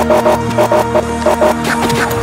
Ha ha ha ha!